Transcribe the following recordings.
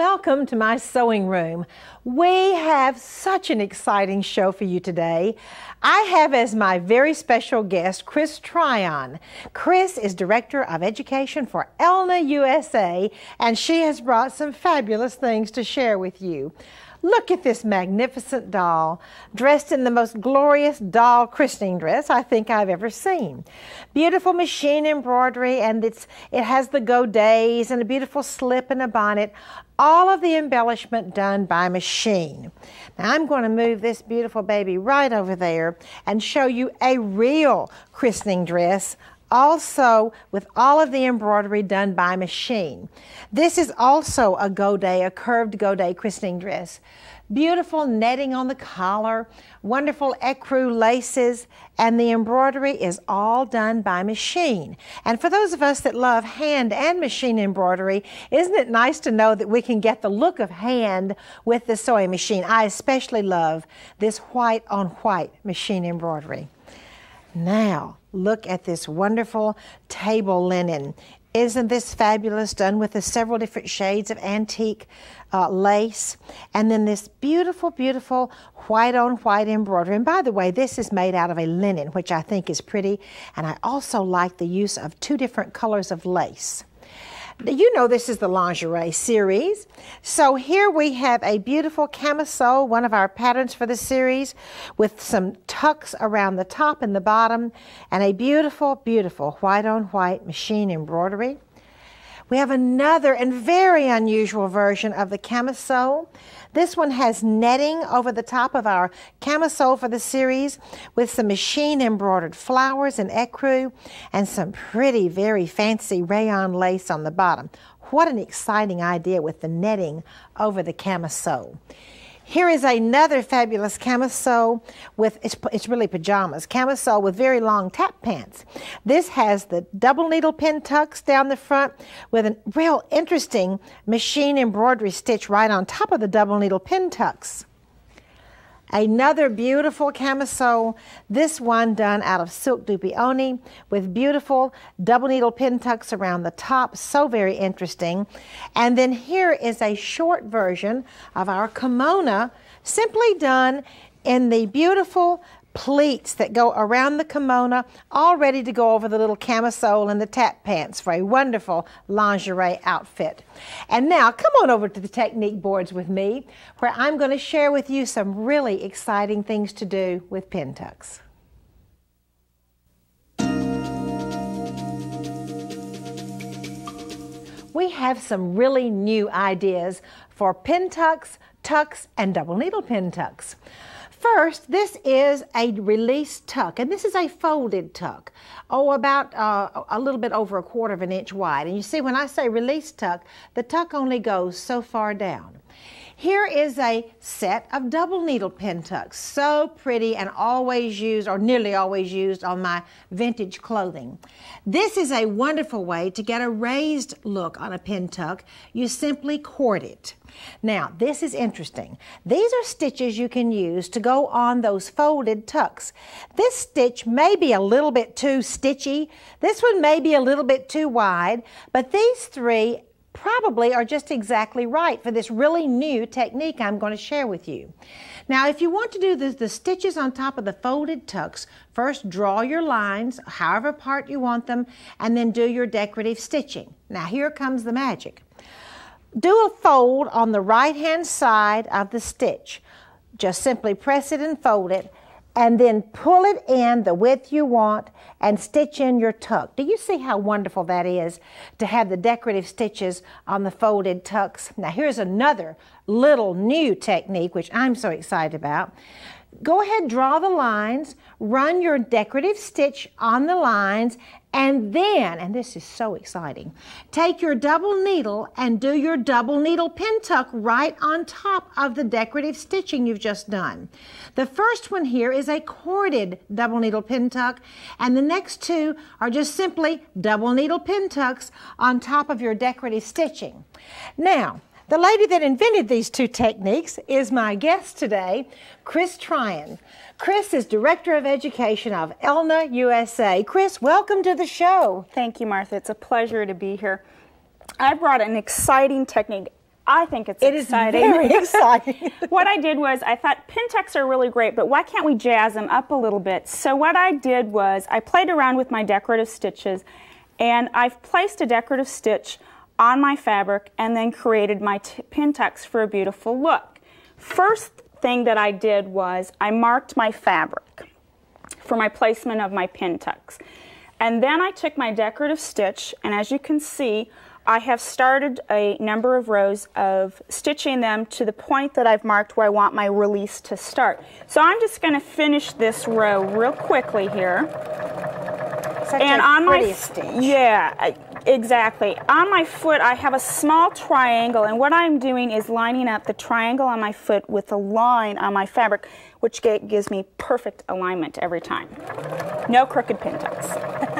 Welcome to my sewing room. We have such an exciting show for you today. I have as my very special guest Chris Tryon. Chris is Director of Education for ELNA USA, and she has brought some fabulous things to share with you. Look at this magnificent doll, dressed in the most glorious doll christening dress I think I've ever seen. Beautiful machine embroidery, and it's, it has the godets and a beautiful slip and a bonnet. All of the embellishment done by machine. Now I'm going to move this beautiful baby right over there and show you a real christening dress also with all of the embroidery done by machine. This is also a godet, a curved godet christening dress. Beautiful netting on the collar, wonderful ecru laces, and the embroidery is all done by machine. And for those of us that love hand and machine embroidery, isn't it nice to know that we can get the look of hand with the sewing machine? I especially love this white on white machine embroidery. Now, look at this wonderful table linen. Isn't this fabulous? Done with the several different shades of antique uh, lace. And then this beautiful, beautiful white on white embroidery. And by the way, this is made out of a linen, which I think is pretty. And I also like the use of two different colors of lace. You know this is the lingerie series. So here we have a beautiful camisole, one of our patterns for the series, with some tucks around the top and the bottom, and a beautiful, beautiful white on white machine embroidery. We have another and very unusual version of the camisole. This one has netting over the top of our camisole for the series with some machine embroidered flowers and ecru and some pretty, very fancy rayon lace on the bottom. What an exciting idea with the netting over the camisole. Here is another fabulous camisole with, it's, it's really pajamas, camisole with very long tap pants. This has the double needle pin tucks down the front with a real interesting machine embroidery stitch right on top of the double needle pin tucks. Another beautiful camisole, this one done out of silk dupioni with beautiful double needle pin tucks around the top, so very interesting. And then here is a short version of our kimono, simply done in the beautiful pleats that go around the kimono, all ready to go over the little camisole and the tap pants for a wonderful lingerie outfit. And now come on over to the technique boards with me, where I'm going to share with you some really exciting things to do with pin tucks. We have some really new ideas for pin tucks, tucks, and double needle pin tucks. First, this is a release tuck, and this is a folded tuck, oh, about uh, a little bit over a quarter of an inch wide. And you see, when I say release tuck, the tuck only goes so far down. Here is a set of double needle pin tucks. So pretty and always used or nearly always used on my vintage clothing. This is a wonderful way to get a raised look on a pin tuck. You simply cord it. Now, this is interesting. These are stitches you can use to go on those folded tucks. This stitch may be a little bit too stitchy. This one may be a little bit too wide, but these three probably are just exactly right for this really new technique I'm going to share with you. Now, if you want to do the, the stitches on top of the folded tucks, first draw your lines, however part you want them, and then do your decorative stitching. Now, here comes the magic. Do a fold on the right-hand side of the stitch. Just simply press it and fold it and then pull it in the width you want and stitch in your tuck. Do you see how wonderful that is to have the decorative stitches on the folded tucks? Now here's another little new technique which I'm so excited about. Go ahead, draw the lines, run your decorative stitch on the lines, and then, and this is so exciting, take your double needle and do your double needle pin tuck right on top of the decorative stitching you've just done. The first one here is a corded double needle pin tuck, and the next two are just simply double needle pin tucks on top of your decorative stitching. Now, the lady that invented these two techniques is my guest today, Chris Tryon. Chris is Director of Education of ELNA USA. Chris, welcome to the show. Thank you, Martha. It's a pleasure to be here. I brought an exciting technique. I think it's it exciting. It is very exciting. what I did was I thought tucks are really great, but why can't we jazz them up a little bit? So what I did was I played around with my decorative stitches and I've placed a decorative stitch on my fabric and then created my pin tucks for a beautiful look. First thing that I did was I marked my fabric for my placement of my pin tucks. And then I took my decorative stitch, and as you can see, I have started a number of rows of stitching them to the point that I've marked where I want my release to start. So I'm just going to finish this row real quickly here. Such and on my stitch. yeah, exactly. On my foot, I have a small triangle, and what I'm doing is lining up the triangle on my foot with the line on my fabric, which gives me perfect alignment every time. No crooked pin tucks.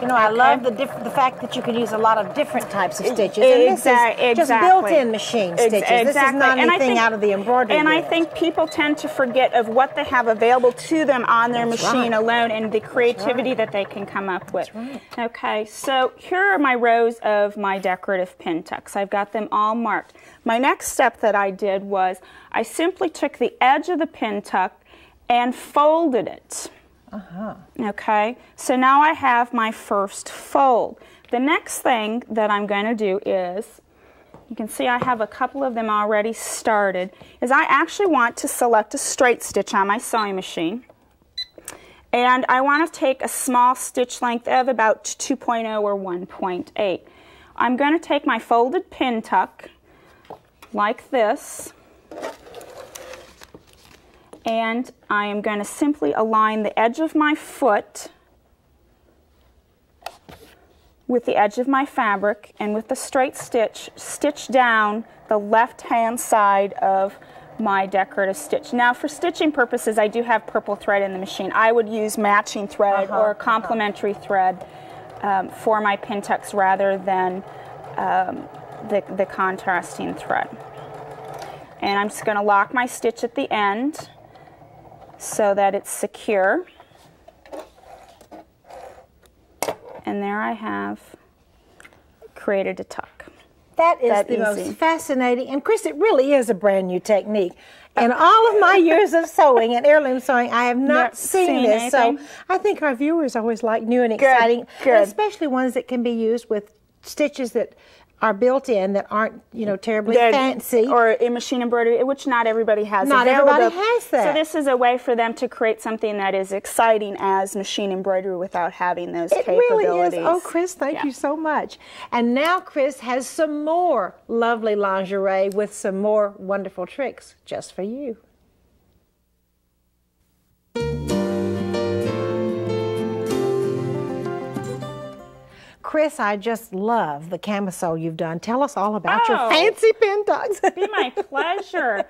You know, I love the the fact that you can use a lot of different types of stitches. And this exactly. is just built-in machine stitches. Exactly. This is not anything think, out of the embroidery. And I think people tend to forget of what they have available to them on their That's machine right. alone and the creativity right. that they can come up with. Right. Okay, so here are my rows of my decorative pin tucks. I've got them all marked. My next step that I did was I simply took the edge of the pin tuck and folded it. Uh-huh. Okay, so now I have my first fold. The next thing that I'm going to do is, you can see I have a couple of them already started, is I actually want to select a straight stitch on my sewing machine. And I want to take a small stitch length of about 2.0 or 1.8. I'm going to take my folded pin tuck like this and I am going to simply align the edge of my foot with the edge of my fabric and with the straight stitch, stitch down the left hand side of my decorative stitch. Now for stitching purposes I do have purple thread in the machine. I would use matching thread uh -huh, or complementary uh -huh. thread um, for my pin tucks rather than um, the, the contrasting thread. And I'm just going to lock my stitch at the end so that it's secure. And there I have created a tuck. That is that the easy. most fascinating, and Chris, it really is a brand new technique. Oh. In all of my years of sewing and heirloom sewing, I have not seen, seen, this. Anything. So I think our viewers always like new and exciting, good, good. especially ones that can be used with stitches that are built in that aren't you know terribly They're, fancy. or in machine embroidery which not everybody has. Not everybody has that. so this is a way for them to create something that is exciting as machine embroidery without having those it capabilities really is. oh chris thank yeah. you so much. And now chris has some more lovely lingerie with some more wonderful tricks just for you Chris, I just love the camisole you've done. Tell us all about oh, your fancy pin tucks. be my pleasure.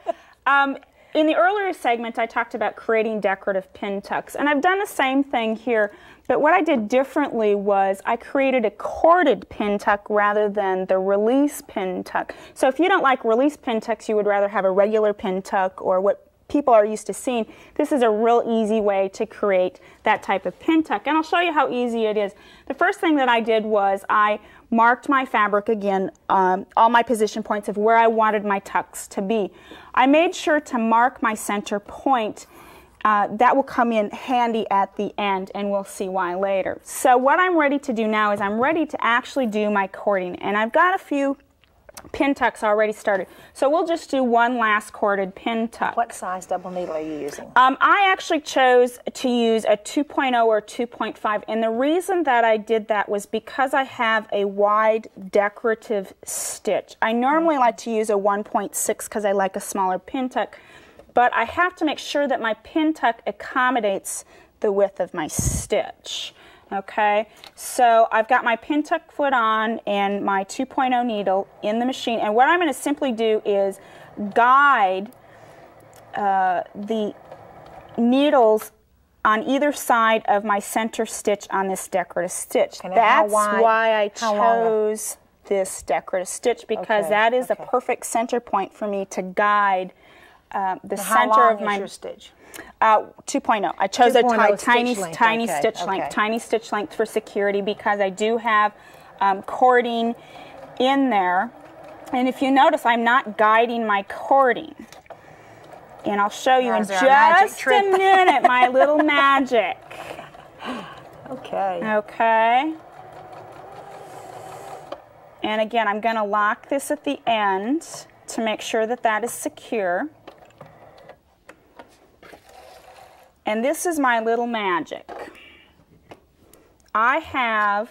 Um, in the earlier segment, I talked about creating decorative pin tucks, and I've done the same thing here. But what I did differently was I created a corded pin tuck rather than the release pin tuck. So if you don't like release pin tucks, you would rather have a regular pin tuck or what people are used to seeing, this is a real easy way to create that type of pin tuck. And I'll show you how easy it is. The first thing that I did was I marked my fabric again, um, all my position points of where I wanted my tucks to be. I made sure to mark my center point. Uh, that will come in handy at the end and we'll see why later. So what I'm ready to do now is I'm ready to actually do my cording and I've got a few pin tucks already started. So we'll just do one last corded pin tuck. What size double needle are you using? Um, I actually chose to use a 2.0 or 2.5 and the reason that I did that was because I have a wide decorative stitch. I normally like to use a 1.6 because I like a smaller pin tuck but I have to make sure that my pin tuck accommodates the width of my stitch. Okay, so I've got my pin tuck foot on and my 2.0 needle in the machine. And what I'm going to simply do is guide uh, the needles on either side of my center stitch on this decorative stitch. That's why I chose this decorative stitch because okay. that is okay. a perfect center point for me to guide uh, the center of my stitch. Uh, 2.0. I chose 2. a tiny, stitch tiny okay. stitch length, okay. tiny stitch length for security because I do have um, cording in there. And if you notice, I'm not guiding my cording. And I'll show you in just a minute my little magic. Okay. Okay. And again, I'm going to lock this at the end to make sure that that is secure. And this is my little magic. I have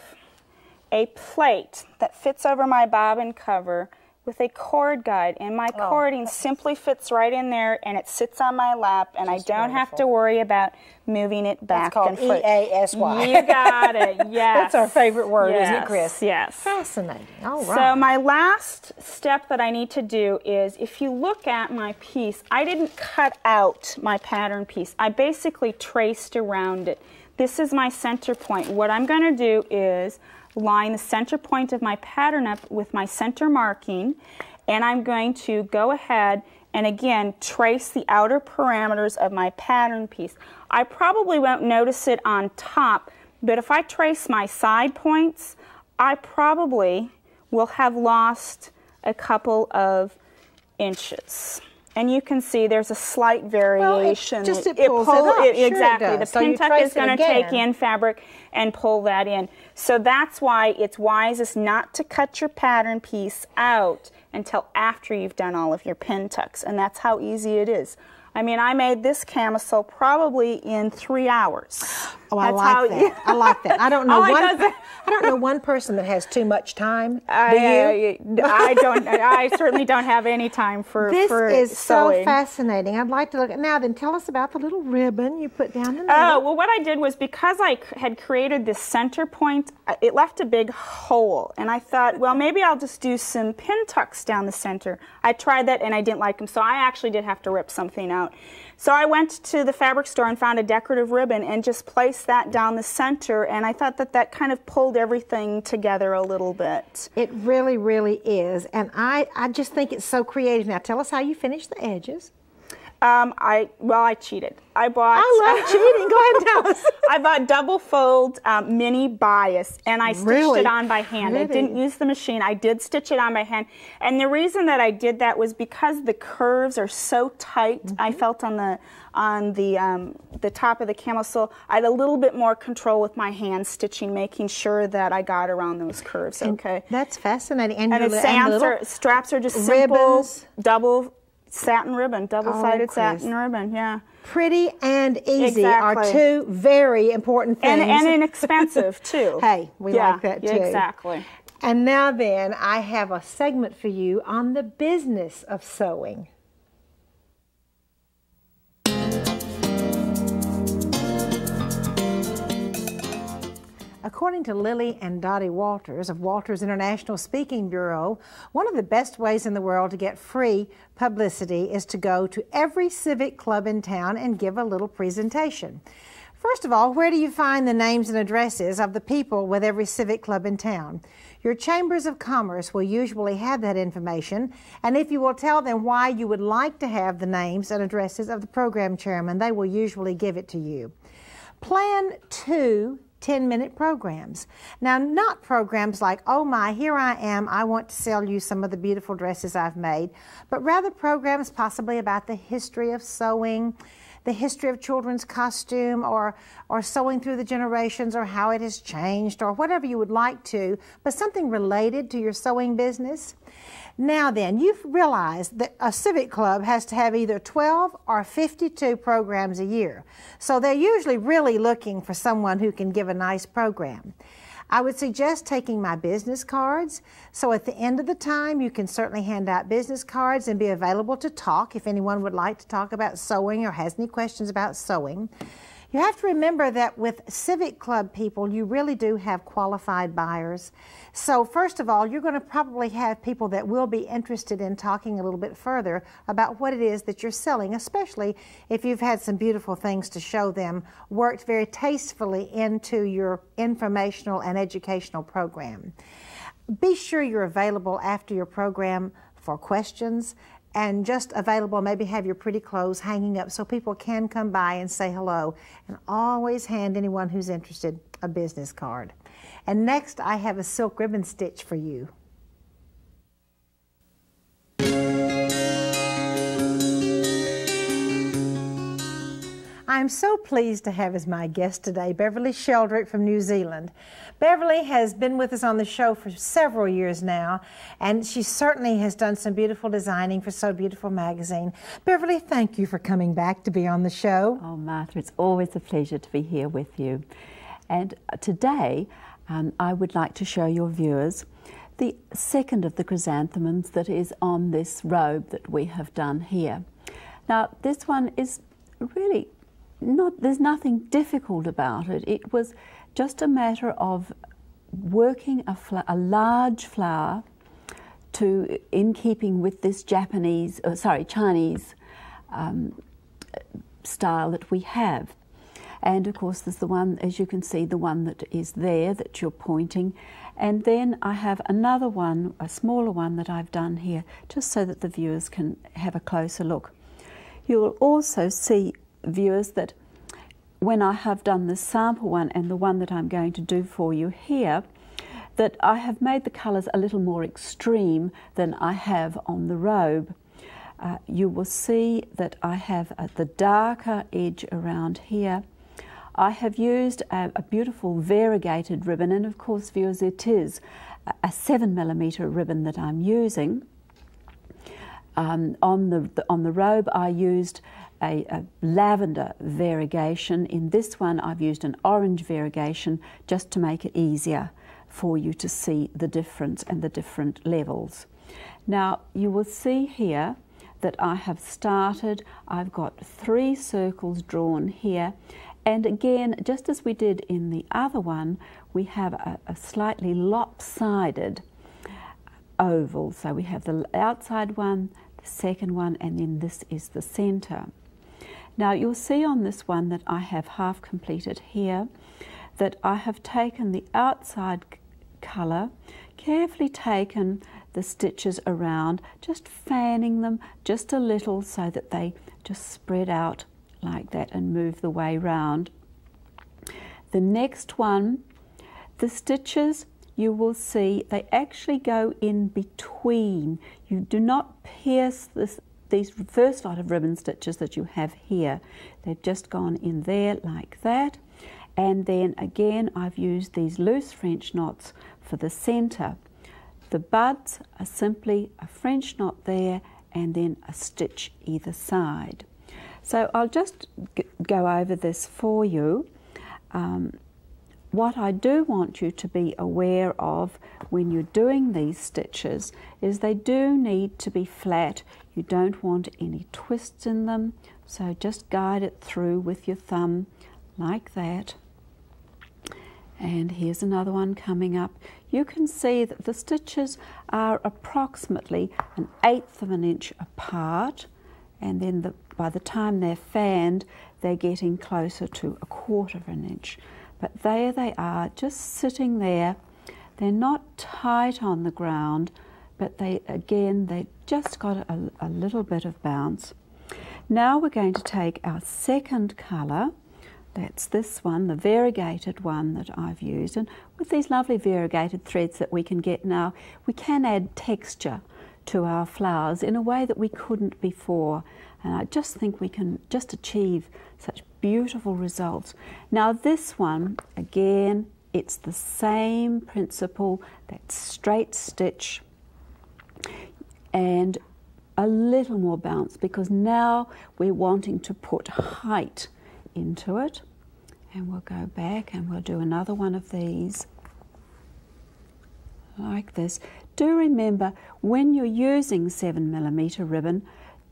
a plate that fits over my bobbin cover with a cord guide and my oh. cording simply fits right in there and it sits on my lap and I don't wonderful. have to worry about moving it back That's and forth. E-A-S-Y. You got it, yes. That's our favorite word, yes. isn't it, Chris? Yes. Fascinating, all right. So my last step that I need to do is if you look at my piece, I didn't cut out my pattern piece. I basically traced around it. This is my center point. What I'm going to do is line the center point of my pattern up with my center marking and I'm going to go ahead and again trace the outer parameters of my pattern piece. I probably won't notice it on top but if I trace my side points I probably will have lost a couple of inches. And you can see there's a slight variation. Well, it just it, it pulls it, pull, it, it exactly. Sure the so pin tuck is going to take in fabric and pull that in. So that's why it's wisest not to cut your pattern piece out until after you've done all of your pin tucks. And that's how easy it is. I mean, I made this camisole probably in three hours. Oh, I like that. You, I like that. I don't know oh, one. I don't know one person that has too much time. I, do you? I, I don't. I certainly don't have any time for. This for is sewing. so fascinating. I'd like to look at now. Then tell us about the little ribbon you put down the oh, middle. Oh well, what I did was because I had created this center point, it left a big hole, and I thought, well, maybe I'll just do some pin tucks down the center. I tried that and I didn't like them, so I actually did have to rip something out. So I went to the fabric store and found a decorative ribbon and just placed that down the center and I thought that that kind of pulled everything together a little bit. It really, really is. And I, I just think it's so creative. Now tell us how you finish the edges. Um, I well, I cheated. I bought. I love cheating. Go ahead and tell us. I bought double fold um, mini bias, and I stitched really? it on by hand. Pretty. I didn't use the machine. I did stitch it on by hand, and the reason that I did that was because the curves are so tight. Mm -hmm. I felt on the on the um, the top of the camisole, I had a little bit more control with my hand stitching, making sure that I got around those curves. Okay, and that's fascinating. And, and the and are, straps are just simple, ribbons. double satin ribbon, double-sided oh, satin ribbon, yeah. Pretty and easy exactly. are two very important things. And, and inexpensive, too. hey, we yeah, like that, too. exactly. And now then, I have a segment for you on the business of sewing. According to Lilly and Dottie Walters of Walters International Speaking Bureau, one of the best ways in the world to get free publicity is to go to every civic club in town and give a little presentation. First of all, where do you find the names and addresses of the people with every civic club in town? Your chambers of commerce will usually have that information, and if you will tell them why you would like to have the names and addresses of the program chairman, they will usually give it to you. Plan two 10 minute programs. Now, not programs like, oh my, here I am, I want to sell you some of the beautiful dresses I've made, but rather programs possibly about the history of sewing, the history of children's costume, or, or sewing through the generations, or how it has changed, or whatever you would like to, but something related to your sewing business. Now then, you've realized that a civic club has to have either 12 or 52 programs a year. So they're usually really looking for someone who can give a nice program. I would suggest taking my business cards. So at the end of the time, you can certainly hand out business cards and be available to talk if anyone would like to talk about sewing or has any questions about sewing. You have to remember that with Civic Club people, you really do have qualified buyers. So first of all, you're going to probably have people that will be interested in talking a little bit further about what it is that you're selling, especially if you've had some beautiful things to show them, worked very tastefully into your informational and educational program. Be sure you're available after your program for questions and just available, maybe have your pretty clothes hanging up so people can come by and say hello. And always hand anyone who's interested a business card. And next, I have a silk ribbon stitch for you. I'm so pleased to have as my guest today Beverly Sheldrick from New Zealand. Beverly has been with us on the show for several years now, and she certainly has done some beautiful designing for Sew Beautiful magazine. Beverly, thank you for coming back to be on the show. Oh, Martha, it's always a pleasure to be here with you. And today, um, I would like to show your viewers the second of the chrysanthemums that is on this robe that we have done here. Now, this one is really not, there's nothing difficult about it. It was just a matter of working a, a large flower to, in keeping with this Japanese, uh, sorry, Chinese um, style that we have. And of course, there's the one, as you can see, the one that is there that you're pointing. And then I have another one, a smaller one that I've done here, just so that the viewers can have a closer look. You'll also see, viewers, that when I have done the sample one and the one that I'm going to do for you here, that I have made the colours a little more extreme than I have on the robe. Uh, you will see that I have uh, the darker edge around here. I have used a, a, beautiful variegated ribbon, and of course, viewers, it is a 7 millimetre ribbon that I'm using. Um, on, the, the, on the robe, I used a, a, lavender variegation. In this one, I've used an orange variegation just to make it easier for you to see the difference and the different levels. Now, you will see here that I have started, I've got three circles drawn here, and again, just as we did in the other one, we have a, a slightly lopsided oval. So we have the outside one, second one, and then this is the center. Now you'll see on this one that I have half completed here that I have taken the outside colour, carefully taken the stitches around, just fanning them just a little so that they just spread out like that and move the way round. The next one, the stitches you will see they actually go in between. You do not pierce this, these first lot of ribbon stitches that you have here. They've just gone in there like that. And then again, I've used these loose French knots for the center. The buds are simply a French knot there and then a stitch either side. So I'll just go over this for you. Um, what I do want you to be aware of when you're doing these stitches is they do need to be flat. You don't want any twists in them, so just guide it through with your thumb like that. And here's another one coming up. You can see that the stitches are approximately an eighth of an inch apart and then the, by the time they're fanned they're getting closer to a quarter of an inch. But there they are, just sitting there. They're not tight on the ground, but they again, they just got a, a little bit of bounce. Now we're going to take our second colour. That's this one, the variegated one that I've used. And with these lovely variegated threads that we can get now, we can add texture to our flowers in a way that we couldn't before. And I just think we can just achieve such beautiful results. Now this one, again, it's the same principle, that straight stitch and a little more bounce because now we're wanting to put height into it. And we'll go back and we'll do another one of these like this. Do remember when you're using 7 millimeter ribbon,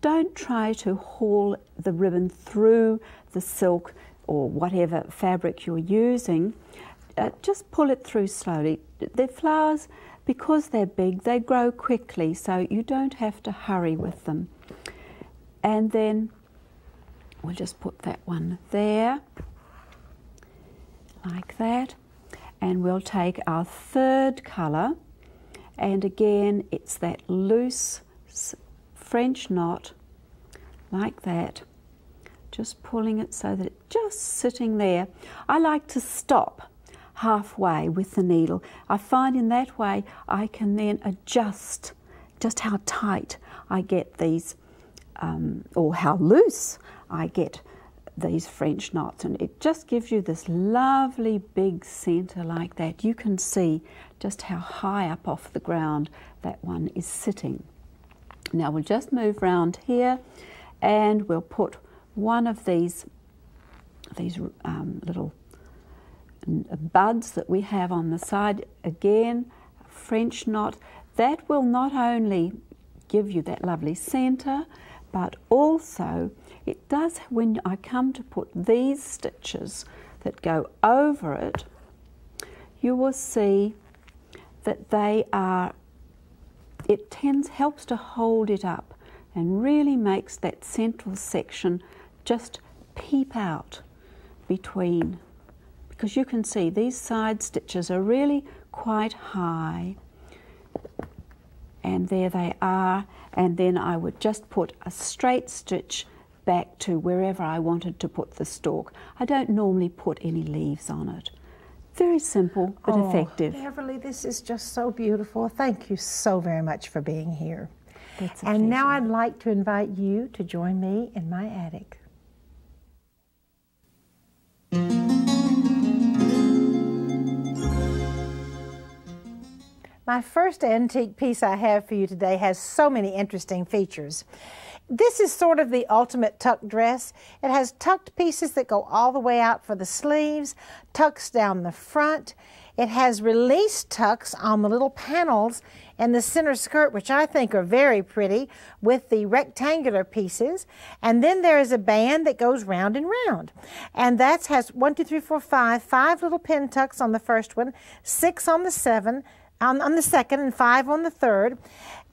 don't try to haul the ribbon through the silk or whatever fabric you're using. Uh, just pull it through slowly. The flowers, because they're big, they grow quickly, so you don't have to hurry with them. And then we'll just put that one there, like that. And we'll take our third colour, and again, it's that loose French knot like that, just pulling it so that it's just sitting there. I like to stop halfway with the needle. I find in that way I can then adjust just how tight I get these um, or how loose I get these French knots and it just gives you this lovely big centre like that. You can see just how high up off the ground that one is sitting. Now we'll just move round here and we'll put one of these, these um, little buds that we have on the side. Again, French knot. That will not only give you that lovely centre, but also it does when I come to put these stitches that go over it, you will see that they are, it tends, helps to hold it up and really makes that central section just peep out between because you can see these side stitches are really quite high and there they are and then I would just put a straight stitch back to wherever I wanted to put the stalk. I don't normally put any leaves on it. Very simple but oh, effective. Beverly, this is just so beautiful. Thank you so very much for being here. and pleasure. now I'd like to invite you to join me in my attic. My first antique piece I have for you today has so many interesting features. This is sort of the ultimate tuck dress. It has tucked pieces that go all the way out for the sleeves, tucks down the front. It has released tucks on the little panels in the center skirt, which I think are very pretty, with the rectangular pieces. And then there is a band that goes round and round. And that has one, two, three, four, five, five little pin tucks on the first one, six on the seven, on, on the second and five on the third.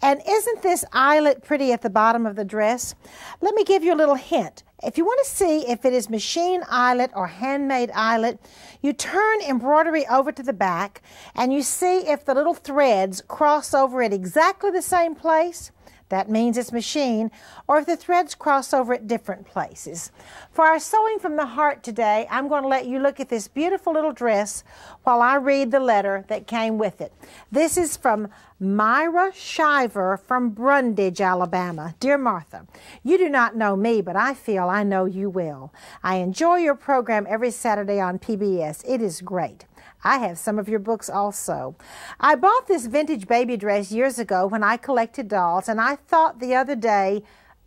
And isn't this eyelet pretty at the bottom of the dress? Let me give you a little hint. If you want to see if it is machine eyelet or handmade eyelet, you turn embroidery over to the back and you see if the little threads cross over at exactly the same place that means it's machine, or if the threads cross over at different places. For our Sewing from the Heart today, I'm going to let you look at this beautiful little dress while I read the letter that came with it. This is from Myra Shiver from Brundidge, Alabama. Dear Martha, you do not know me, but I feel I know you will. I enjoy your program every Saturday on PBS. It is great. I have some of your books also. I bought this vintage baby dress years ago when I collected dolls, and I thought the other day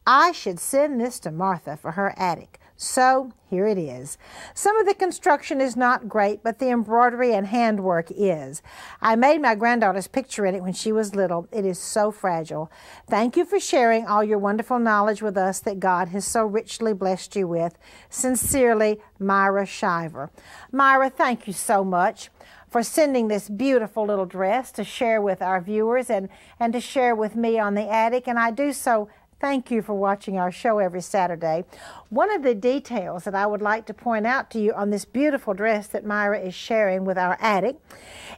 I should send this to Martha for her attic. So here it is. Some of the construction is not great, but the embroidery and handwork is. I made my granddaughter's picture in it when she was little. It is so fragile. Thank you for sharing all your wonderful knowledge with us that God has so richly blessed you with. Sincerely, Myra Shiver. Myra, thank you so much for sending this beautiful little dress to share with our viewers and, and to share with me on the attic. And I do so Thank you for watching our show every Saturday. One of the details that I would like to point out to you on this beautiful dress that Myra is sharing with our attic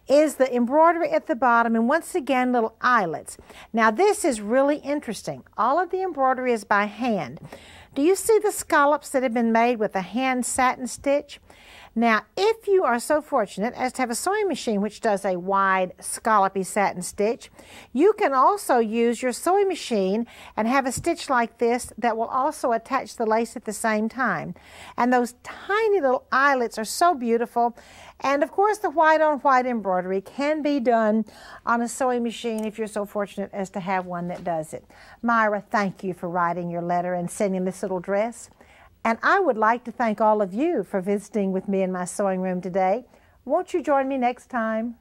is the embroidery at the bottom and once again little eyelets. Now this is really interesting. All of the embroidery is by hand. Do you see the scallops that have been made with a hand satin stitch? Now, if you are so fortunate as to have a sewing machine which does a wide scallopy satin stitch, you can also use your sewing machine and have a stitch like this that will also attach the lace at the same time. And those tiny little eyelets are so beautiful. And of course, the white on white embroidery can be done on a sewing machine if you're so fortunate as to have one that does it. Myra, thank you for writing your letter and sending this little dress. And I would like to thank all of you for visiting with me in my sewing room today. Won't you join me next time?